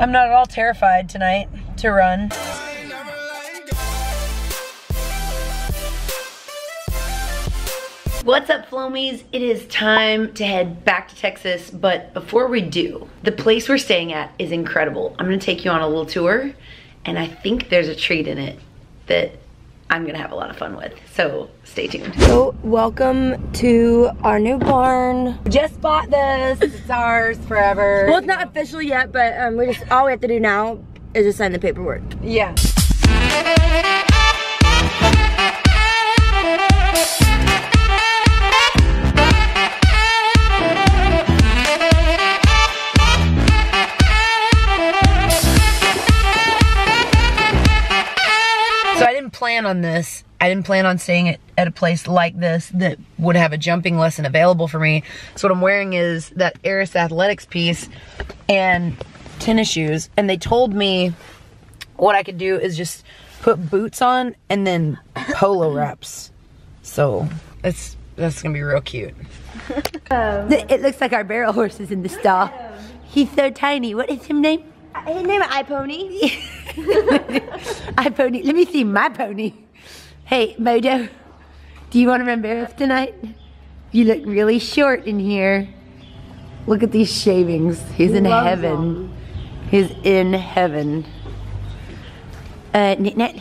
I'm not at all terrified tonight to run. What's up, Flomies? It is time to head back to Texas, but before we do, the place we're staying at is incredible. I'm gonna take you on a little tour, and I think there's a treat in it that I'm gonna have a lot of fun with. So stay tuned. So welcome to our new barn. Just bought this. It's ours forever. Well, it's not official yet, but um, we just all we have to do now is just sign the paperwork. Yeah. Plan on this. I didn't plan on staying at, at a place like this that would have a jumping lesson available for me. So what I'm wearing is that Eris Athletics piece and tennis shoes. And they told me what I could do is just put boots on and then polo wraps. So it's that's gonna be real cute. It looks like our barrel horse is in the stall. He's so tiny. What is his name? His name is iPony. I pony. Let me see my pony. Hey, Mojo, do you want to run barefoot tonight? You look really short in here. Look at these shavings. He's in loves heaven. He's in heaven. Uh, Nit Nat,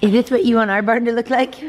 is this what you want our barn to look like?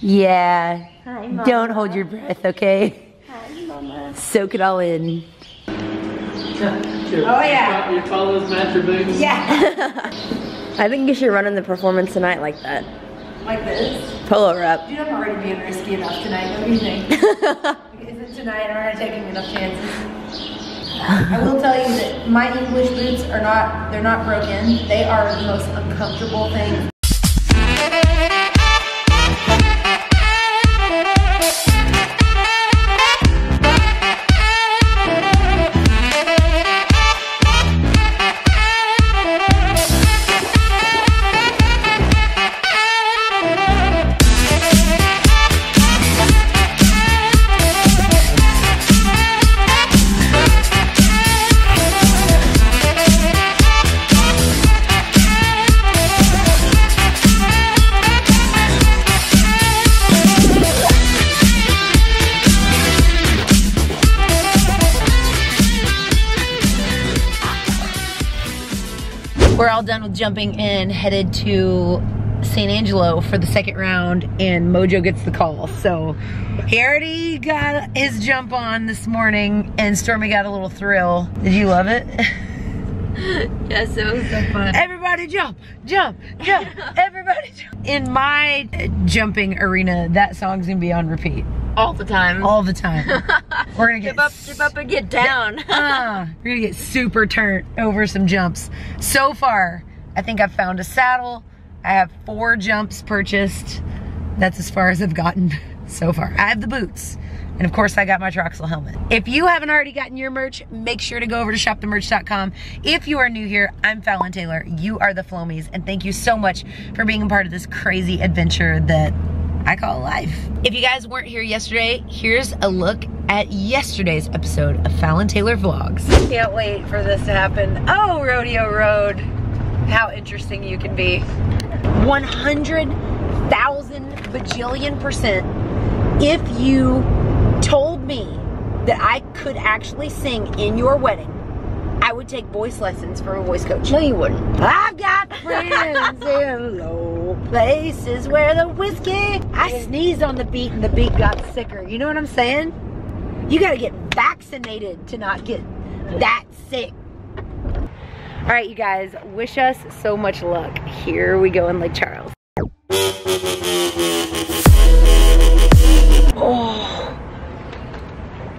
Yeah. Hi, Mama. Don't hold your breath, okay? Hi, Mama. Soak it all in. Oh yeah. You call those match your boots? I think you should run in the performance tonight like that. Like this. Polo wrap. Dude, I'm already being risky enough tonight. What do you think? Is it tonight? I'm already taking enough chances. I will tell you that my English boots are not, they're not broken. They are the most uncomfortable thing. Done with jumping and headed to San Angelo for the second round and Mojo gets the call. So he already got his jump on this morning and Stormy got a little thrill. Did you love it? Yes, it was so fun. Everybody jump, jump, jump, everybody jump. In my jumping arena, that song's gonna be on repeat All the time. all the time. We're gonna get up, skip up, and get down. uh, we're gonna get super turnt over some jumps. So far, I think I've found a saddle. I have four jumps purchased. That's as far as I've gotten so far. I have the boots. And of course, I got my Troxel helmet. If you haven't already gotten your merch, make sure to go over to shopthemerch.com. If you are new here, I'm Fallon Taylor. You are the Flomies. And thank you so much for being a part of this crazy adventure that I call life. If you guys weren't here yesterday, here's a look at yesterday's episode of Fallon Taylor Vlogs. Can't wait for this to happen. Oh, Rodeo Road. How interesting you can be. 100,000 bajillion percent if you told me that I could actually sing in your wedding, I would take voice lessons from a voice coach. no, you wouldn't. I've got friends in low places where the whiskey. I sneezed on the beat and the beat got sicker. You know what I'm saying? You gotta get vaccinated to not get that sick. All right, you guys, wish us so much luck. Here we go in Lake Charles. Oh,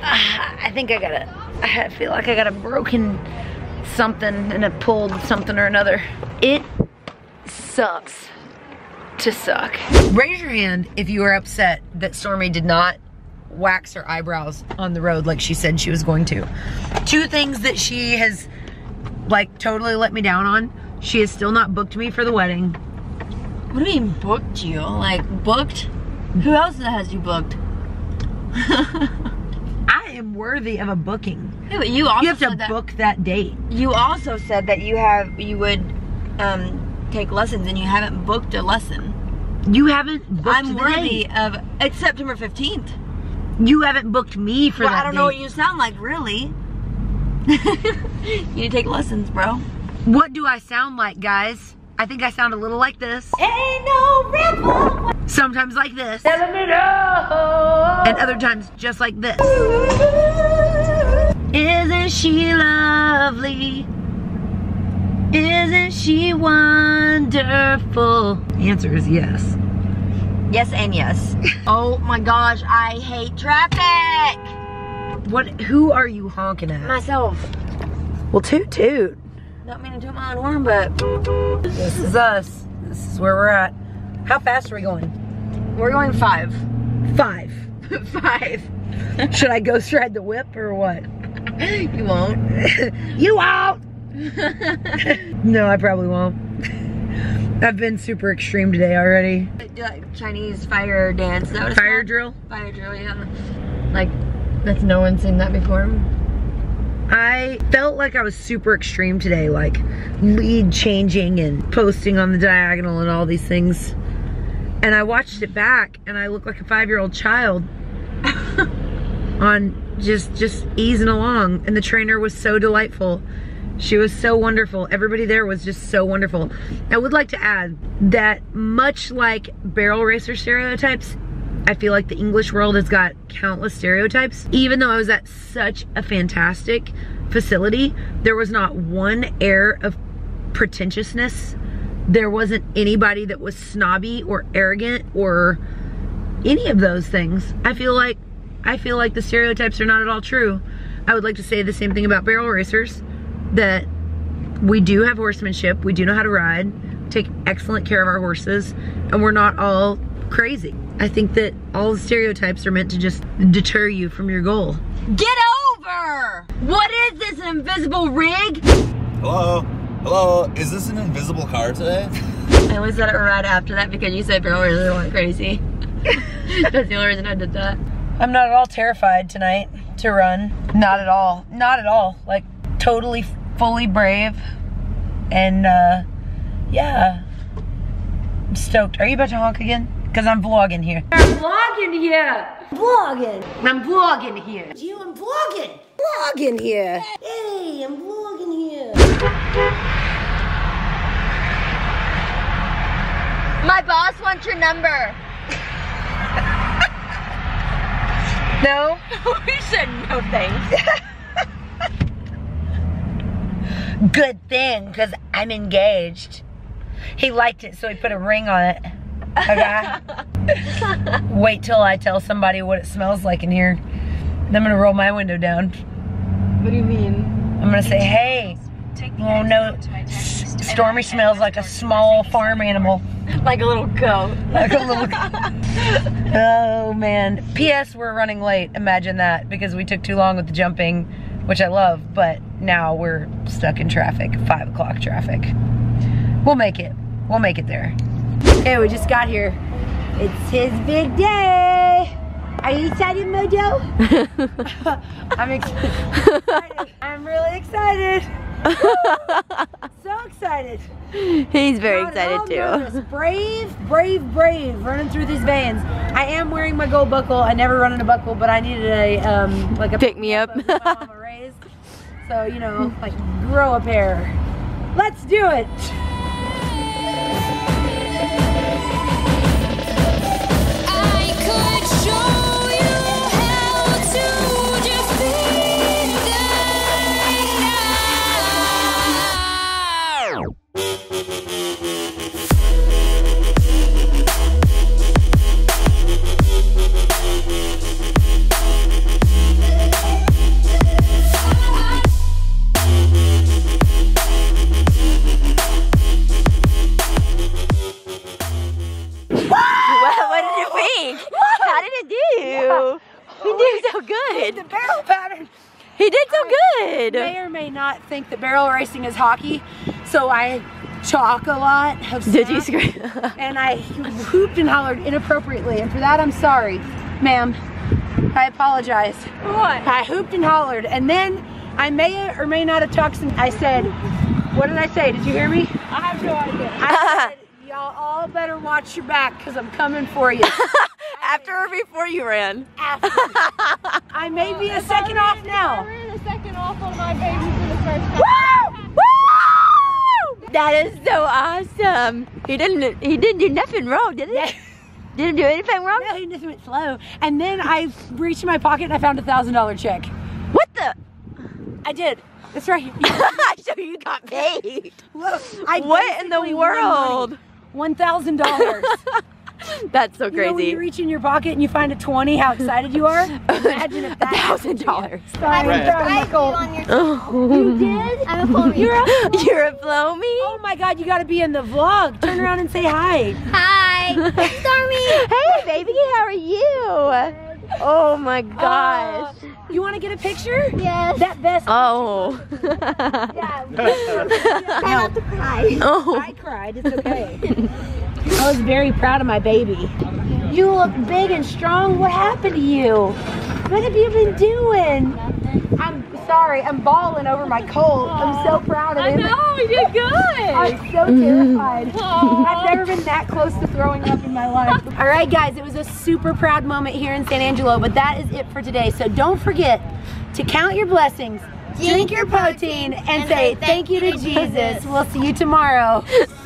Ah, I think I got a, I feel like I got a broken something and it pulled something or another. It sucks to suck. Raise your hand if you are upset that Stormy did not wax her eyebrows on the road like she said she was going to. Two things that she has like totally let me down on. She has still not booked me for the wedding. What do you mean booked you? Like booked? Who else has you booked? I am worthy of a booking. But you also You have to that, book that date. You also said that you have you would um, take lessons and you haven't booked a lesson. You haven't booked I'm worthy of it's September 15th. You haven't booked me for Well, that I don't know what you sound like, really. you need to take lessons, bro. What do I sound like, guys? I think I sound a little like this. Ain't no ripple. Sometimes like this. Telling me no. And other times just like this. Isn't she lovely? Isn't she wonderful? The answer is yes. Yes and yes. oh my gosh, I hate traffic. What? Who are you honking at? Myself. Well, toot toot. Not meaning to toot my own horn, but This is us. This is where we're at. How fast are we going? we're going five. Five. five. Should I go stride the whip or what? You won't. you out! no, I probably won't. I've been super extreme today already. Do like Chinese fire dance. That Fire drill. Fire drill, yeah. Like, that's no one's seen that before. I felt like I was super extreme today, like lead changing and posting on the diagonal and all these things. And I watched it back and I look like a five year old child on just just easing along. And the trainer was so delightful. She was so wonderful. Everybody there was just so wonderful. I would like to add that much like barrel racer stereotypes, I feel like the English world has got countless stereotypes. Even though I was at such a fantastic facility, there was not one air of pretentiousness. There wasn't anybody that was snobby or arrogant or any of those things. I feel like I feel like the stereotypes are not at all true. I would like to say the same thing about barrel racers that we do have horsemanship, we do know how to ride, take excellent care of our horses, and we're not all crazy. I think that all the stereotypes are meant to just deter you from your goal. Get over! What is this, an invisible rig? Hello? Hello? Is this an invisible car today? I only said it right after that because you said barrel racer went crazy. That's the only reason I did that. I'm not at all terrified tonight to run. Not at all. Not at all. Like totally fully brave. And uh yeah. I'm stoked. Are you about to honk again? Because I'm vlogging here. I'm vlogging here. Vlogging. I'm vlogging here. You, I'm vlogging. Vlogging here. Hey, I'm vlogging here. My boss wants your number. No? we said no thanks. Good thing, because I'm engaged. He liked it, so he put a ring on it. Okay? Wait till I tell somebody what it smells like in here. Then I'm gonna roll my window down. What do you mean? I'm gonna say, hey, oh no, Stormy smells like a small farm animal. Like a little goat. Like a little. oh man. P.S. We're running late. Imagine that because we took too long with the jumping, which I love, but now we're stuck in traffic. Five o'clock traffic. We'll make it. We'll make it there. Okay, we just got here. It's his big day. Are you excited, Mojo? I'm excited. I'm really excited. so excited. He's very Not at all nervous. Brave, brave, brave, running through these vans. I am wearing my gold buckle. I never run in a buckle, but I needed a um like a Pick me up. of my mama raised. So you know, like grow a pair. Let's do it. He did so good. The barrel pattern. He did so good. may or may not think that barrel racing is hockey, so I chalk a lot of Did you scream? and I whooped and hollered inappropriately, and for that I'm sorry, ma'am. I apologize. What? I hooped and hollered, and then I may or may not have talked some. I said, what did I say? Did you hear me? I have no idea. I said, y'all all better watch your back because I'm coming for you. After or before you ran? After. I may be a second off now. ran a second off on my baby for the first time. Woo! Woo! That is so awesome. He didn't. He didn't do nothing wrong, did he? Didn't do anything wrong. No, he just went slow. And then I reached in my pocket and I found a thousand dollar check. What the? I did. That's right. so you got paid. Look, I what in the basically money. world? One thousand dollars. That's so You know when crazy. you reach in your pocket and you find a twenty, how excited you are? Imagine if a that thousand dollars. Sorry, Right. I'm proud of my goal. Oh. You did? I'm a flow You're a You're a Flomie. Oh my god, you gotta be in the vlog. Turn around and say hi. Hi, Stormy. Hey, baby, how are you? Oh my oh. gosh. You wanna get a picture? yes. That vest. Oh. I have to cry. oh. I cried. It's okay. I was very proud of my baby. You look big and strong. What happened to you? What have you been doing? I'm sorry. I'm bawling over my colt. I'm so proud of him. you did good. I'm so mm-hmm. terrified. I've never been that close to throwing up in my life. All right, guys, it was a super proud moment here in San Angelo, but that is it for today. So don't forget to count your blessings, drink your protein, and say thank you to Jesus. We'll see you tomorrow.